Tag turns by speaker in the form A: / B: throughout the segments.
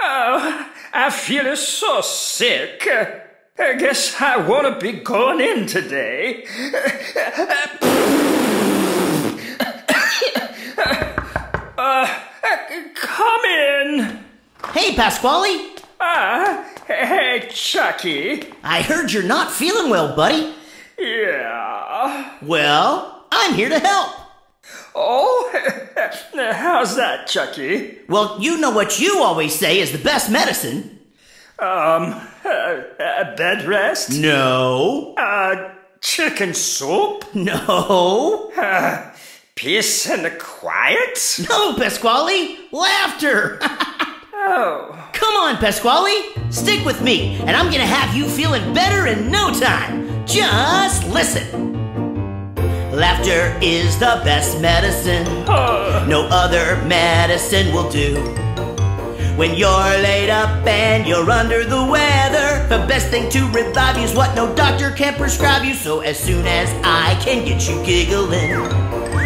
A: Oh, I feel so sick. I guess I want to be going in today. Uh, come in.
B: Hey, Pasquale.
A: Ah, hey, Chucky.
B: I heard you're not feeling well, buddy.
A: Yeah.
B: Well, I'm here to help.
A: Oh, how's that, Chucky?
B: Well, you know what you always say is the best medicine.
A: Um, uh, uh, bed rest?
B: No.
A: Uh, chicken soup?
B: No.
A: Uh, peace and quiet?
B: No, Pasquale. Laughter.
A: oh.
B: Come on, Pasquale. Stick with me, and I'm gonna have you feeling better in no time. Just listen. Laughter is the best medicine. No other medicine will do. When you're laid up and you're under the weather, the best thing to revive you is what no doctor can prescribe you. So as soon as I can get you giggling,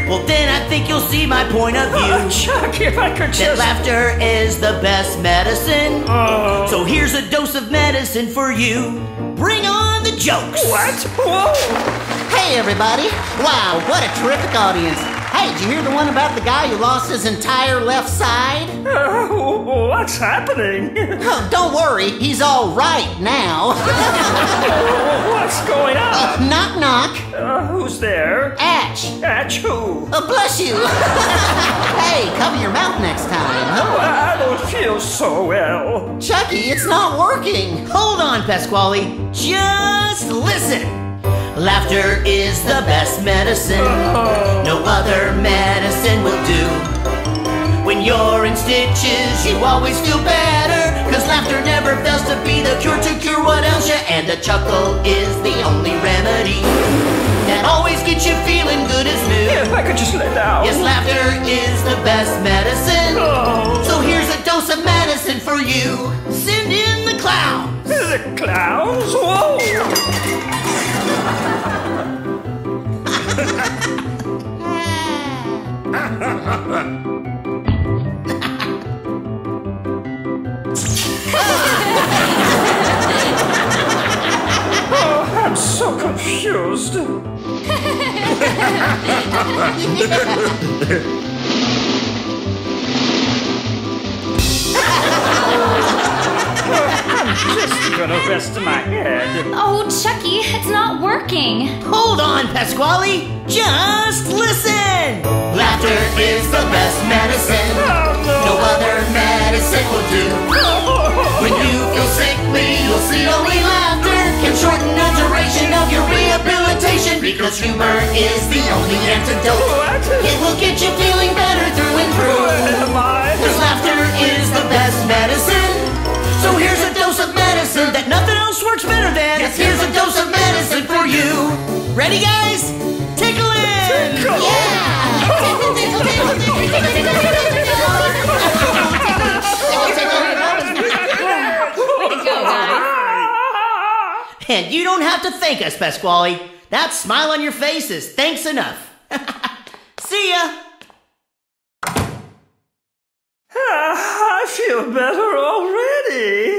B: well then I think you'll see my point of view.
A: Chuck, if I could just...
B: That laughter is the best medicine.
A: Oh.
B: So here's a dose of medicine for you. Bring the jokes.
A: What? Whoa!
C: Hey, everybody. Wow, what a terrific audience. Hey, did you hear the one about the guy who lost his entire left side?
A: Uh, what's happening?
C: Oh, don't worry, he's all right now.
A: what's going on?
C: knock, knock.
A: Uh, who's there?
C: Atch.
A: Atch who?
C: Oh, bless you. hey, cover your mouth next time.
A: So well.
C: Chucky, it's not working.
B: Hold on, Pasquale. Just listen. Laughter is the best medicine. Uh-huh. No other medicine will do. When you're in stitches, you always feel better. Cause laughter never fails to be the cure to cure what else you. And a chuckle is the only remedy that always gets you feeling good as new.
A: If I could just let out.
B: Yes, laughter is the best medicine.
A: Oh.
B: So here's a dose of medicine for you. Send in the clowns.
A: The clowns? Whoa! oh, I'm so confused. gonna rest my head.
D: Oh, Chucky, it's not working.
B: Hold on, Pasquale. Just listen. Laughter is the best medicine.
A: Oh,
B: No other medicine will do. When you feel sickly, you'll see only laughter can shorten the duration of your rehabilitation because humor is the only antidote.
A: Oh, what?
B: It will get you feeling better through and through.
A: Am I?
B: Cause laughter is the best medicine. Medicine that nothing else works better than. Yes, here's a dose of medicine for you. Ready, guys? Tickle in!
D: Go, guys.
B: And you don't have to thank us, Pasquale. That smile on your face is thanks enough. See ya!
A: Ah, I feel better already.